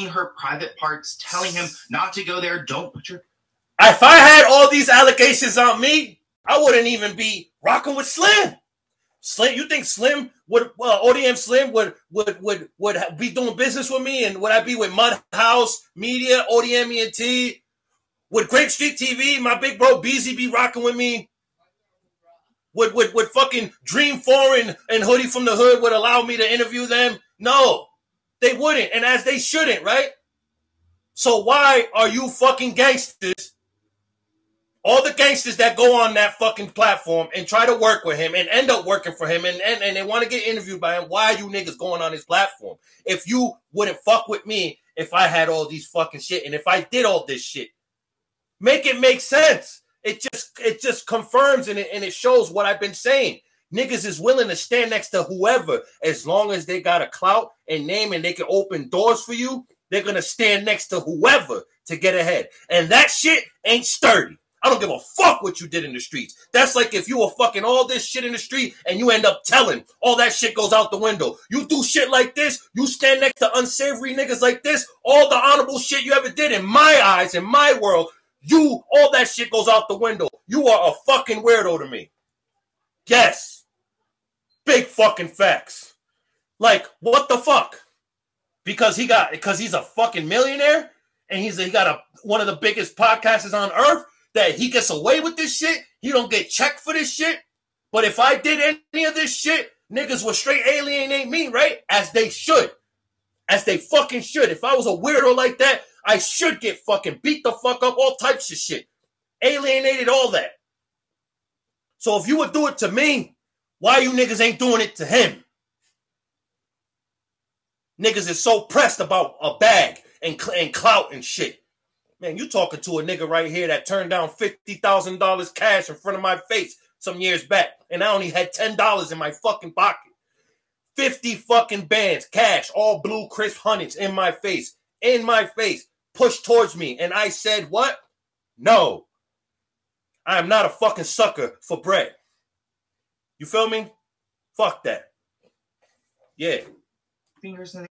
her private parts, telling him not to go there. Don't put your. If I had all these allegations on me, I wouldn't even be rocking with Slim. Slim, you think Slim would well, ODM Slim would would would would be doing business with me, and would I be with Mud House Media, ODM ENT? Would Grape Street TV, my big bro Beezy, be rocking with me? Would would would fucking Dream Foreign and Hoodie from the Hood would allow me to interview them? No, they wouldn't, and as they shouldn't, right? So why are you fucking gangsters? All the gangsters that go on that fucking platform and try to work with him and end up working for him and, and, and they want to get interviewed by him, why are you niggas going on his platform? If you wouldn't fuck with me if I had all these fucking shit and if I did all this shit, make it make sense. It just it just confirms and it, and it shows what I've been saying. Niggas is willing to stand next to whoever as long as they got a clout and name and they can open doors for you. They're gonna stand next to whoever to get ahead. And that shit ain't sturdy. I don't give a fuck what you did in the streets. That's like if you were fucking all this shit in the street and you end up telling, all that shit goes out the window. You do shit like this, you stand next to unsavory niggas like this, all the honorable shit you ever did in my eyes, in my world, you, all that shit goes out the window. You are a fucking weirdo to me. Yes. Fucking facts. Like, what the fuck? Because he got, because he's a fucking millionaire and he's he got a one of the biggest podcasters on earth that he gets away with this shit. He don't get checked for this shit. But if I did any of this shit, niggas would straight alienate me, right? As they should. As they fucking should. If I was a weirdo like that, I should get fucking beat the fuck up, all types of shit. Alienated, all that. So if you would do it to me, why you niggas ain't doing it to him? Niggas is so pressed about a bag and, and clout and shit. Man, you talking to a nigga right here that turned down $50,000 cash in front of my face some years back, and I only had $10 in my fucking pocket. 50 fucking bands, cash, all blue crisp hundreds in my face, in my face, pushed towards me. And I said, what? No. I am not a fucking sucker for bread. You feel me? Fuck that. Yeah. Fingers in the